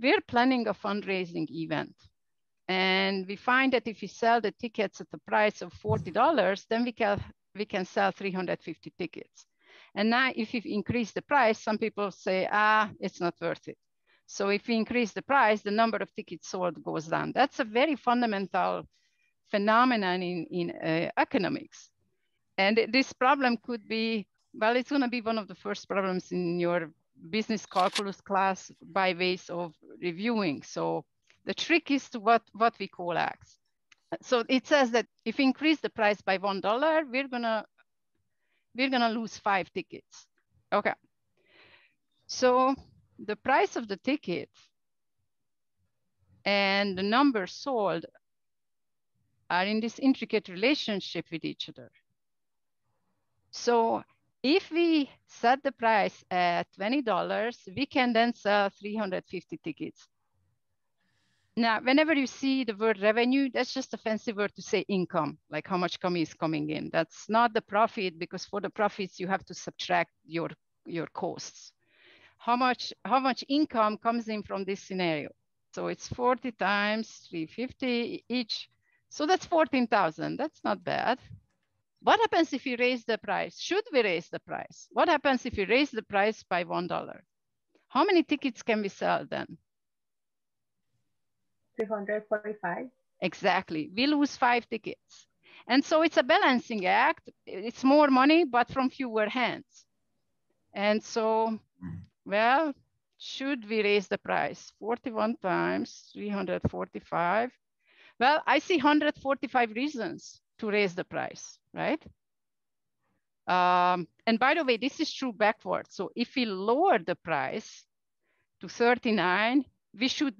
we're planning a fundraising event. And we find that if we sell the tickets at the price of $40, then we can, we can sell 350 tickets. And now if you increase the price, some people say, ah, it's not worth it. So if we increase the price, the number of tickets sold goes down. That's a very fundamental phenomenon in, in uh, economics. And this problem could be, well, it's gonna be one of the first problems in your business calculus class by ways of reviewing. So the trick is to what, what we call X. So it says that if we increase the price by $1, we're gonna, we're gonna lose five tickets. Okay. So the price of the ticket and the number sold are in this intricate relationship with each other. So if we set the price at $20, we can then sell 350 tickets. Now, whenever you see the word revenue, that's just a fancy word to say income, like how much money is coming in. That's not the profit because for the profits, you have to subtract your, your costs. How much, how much income comes in from this scenario? So it's 40 times 350 each. So that's 14,000. That's not bad. What happens if we raise the price? Should we raise the price? What happens if we raise the price by $1? How many tickets can we sell then? 345. Exactly. We lose five tickets. And so it's a balancing act. It's more money, but from fewer hands. And so, well, should we raise the price? 41 times 345. Well, I see 145 reasons to raise the price, right? Um, and by the way, this is true backwards. So if we lower the price to 39, we should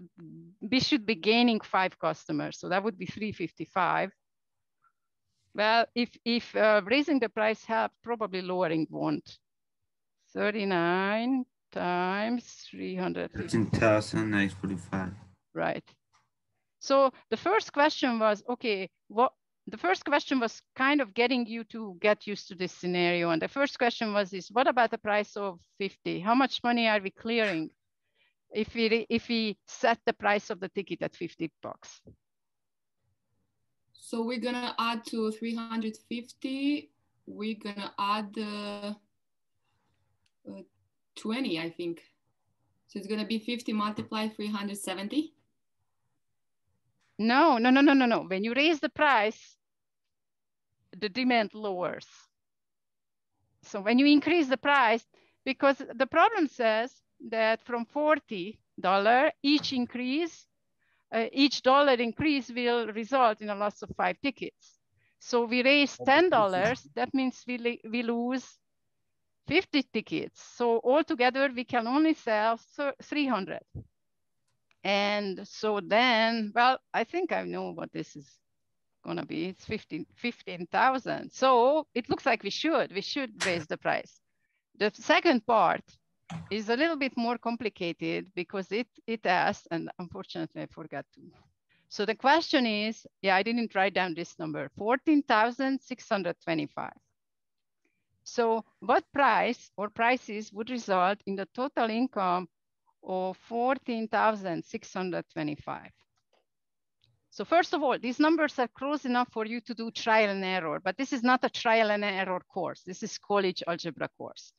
we should be gaining five customers. So that would be 355. Well, if if uh, raising the price helped, probably lowering won't. 39 times 300. 13,945. Right. So the first question was, okay, what the first question was kind of getting you to get used to this scenario. And the first question was is, what about the price of 50? How much money are we clearing if we, if we set the price of the ticket at 50 bucks? So we're gonna add to 350, we're gonna add uh, uh, 20, I think. So it's gonna be 50 multiplied 370. No, no, no, no, no, no. When you raise the price, the demand lowers. So when you increase the price, because the problem says that from $40, each increase, uh, each dollar increase will result in a loss of five tickets. So we raise $10, that means we, we lose 50 tickets. So altogether, we can only sell 300. And so then, well, I think I know what this is gonna be. It's 15, 15,000. So it looks like we should, we should raise the price. The second part is a little bit more complicated because it, it asks, and unfortunately I forgot to. So the question is, yeah, I didn't write down this number, 14,625. So what price or prices would result in the total income or 14,625. So first of all, these numbers are close enough for you to do trial and error, but this is not a trial and error course. This is college algebra course.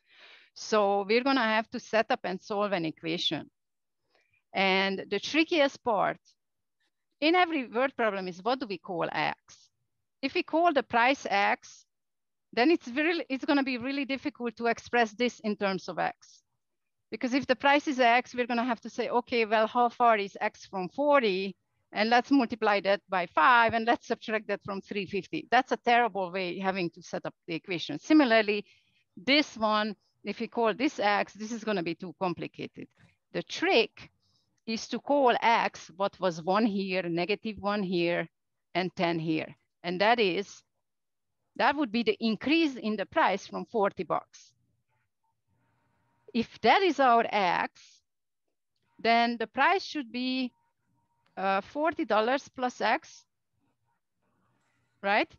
So we're gonna have to set up and solve an equation. And the trickiest part in every word problem is what do we call X? If we call the price X, then it's, really, it's gonna be really difficult to express this in terms of X. Because if the price is X, we're gonna have to say, okay, well, how far is X from 40? And let's multiply that by five and let's subtract that from 350. That's a terrible way having to set up the equation. Similarly, this one, if we call this X, this is gonna be too complicated. The trick is to call X what was one here, negative one here, and 10 here. And that is, that would be the increase in the price from 40 bucks. If that is our X, then the price should be uh, $40 plus X, right?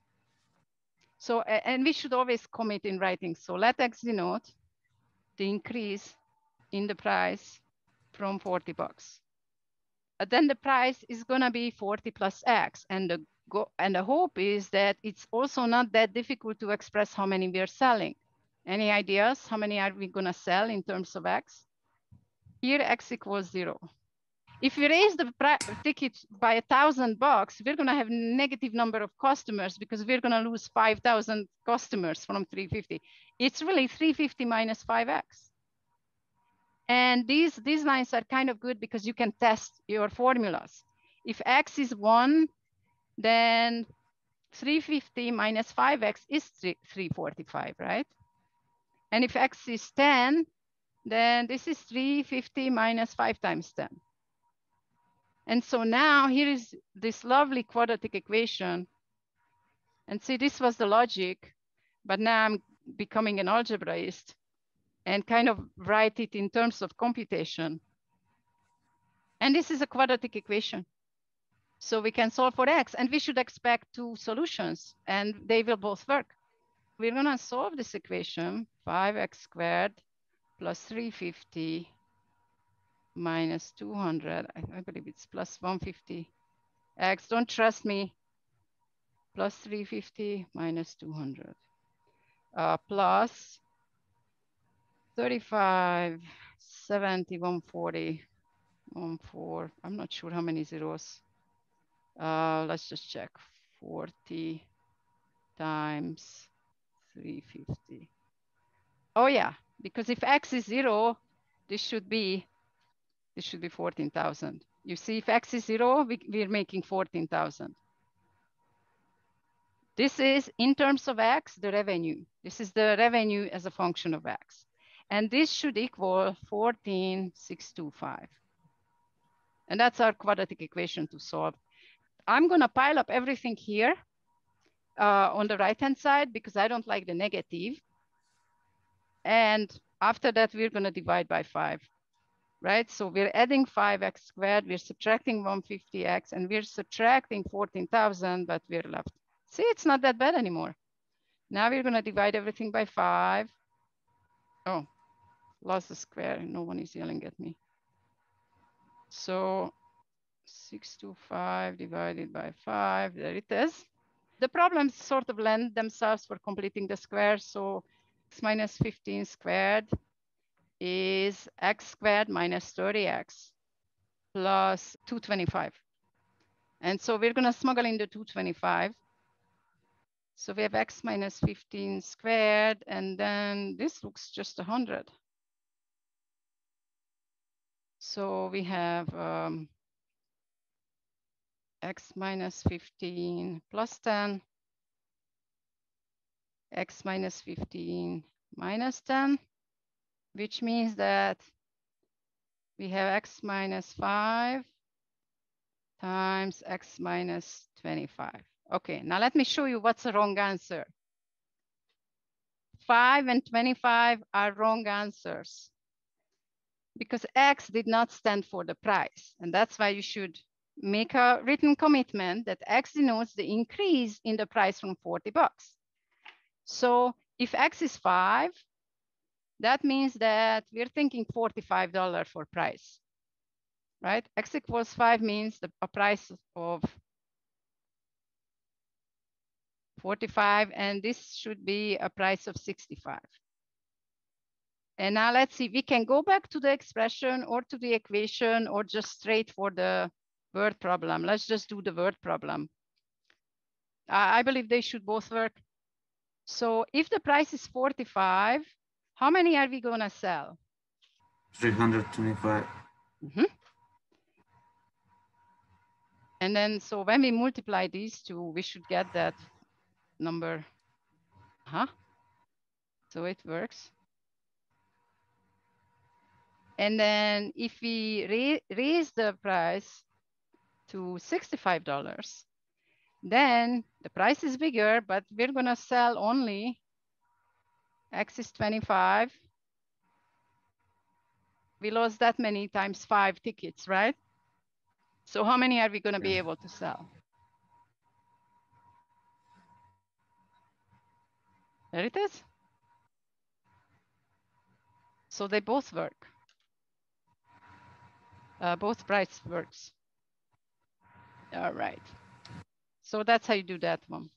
So, and we should always commit in writing. So let X denote the increase in the price from 40 bucks. uh, then the price is gonna be 40 plus X. And the go and the hope is that it's also not that difficult to express how many we're selling. Any ideas? How many are we gonna sell in terms of X? Here X equals zero. If we raise the ticket by a thousand bucks, we're gonna have negative number of customers because we're gonna lose 5,000 customers from 350. It's really 350 minus 5x. And these, these lines are kind of good because you can test your formulas. If x is one, then 350 minus 5x is 3, 345, right? And if x is 10, then this is 350 minus 5 times 10. And so now here is this lovely quadratic equation. And see, this was the logic, but now I'm becoming an algebraist and kind of write it in terms of computation. And this is a quadratic equation. So we can solve for x and we should expect two solutions and they will both work. We're gonna solve this equation, 5x squared plus 350 minus 200. I, I believe it's plus 150. X, don't trust me. Plus 350 minus 200. Uh, plus 35, 70, 140, 14. I'm not sure how many zeros. Uh, let's just check. 40 times 350. Oh yeah, because if x is zero, this should be this should be 14,000. You see, if x is zero, we, we're making 14,000. This is, in terms of x, the revenue. This is the revenue as a function of x. And this should equal 14,625. And that's our quadratic equation to solve. I'm gonna pile up everything here uh, on the right-hand side because I don't like the negative. And after that, we're gonna divide by five right? So we're adding 5x squared, we're subtracting 150x, and we're subtracting 14,000, but we're left. See, it's not that bad anymore. Now we're gonna divide everything by five. Oh, lost the square, no one is yelling at me. So 625 divided by five, there it is. The problems sort of lend themselves for completing the square. So x minus 15 squared is x squared minus 30x plus 225. And so we're gonna smuggle in the 225. So we have x minus 15 squared, and then this looks just 100. So we have um, x minus 15 plus 10, x minus 15 minus 10, which means that we have x minus 5 times x minus 25. Okay, now let me show you what's the wrong answer. 5 and 25 are wrong answers because x did not stand for the price. And that's why you should make a written commitment that x denotes the increase in the price from 40 bucks. So if x is 5, that means that we're thinking $45 for price, right? X equals five means the, a price of 45, and this should be a price of 65. And now let's see, we can go back to the expression or to the equation or just straight for the word problem. Let's just do the word problem. I believe they should both work. So if the price is 45, how many are we gonna sell? 325. Mm -hmm. And then, so when we multiply these two, we should get that number. Huh? So it works. And then if we ra raise the price to $65, then the price is bigger, but we're gonna sell only X is 25. We lost that many times five tickets, right? So how many are we going to be able to sell? There it is. So they both work. Uh, both price works. All right. So that's how you do that one.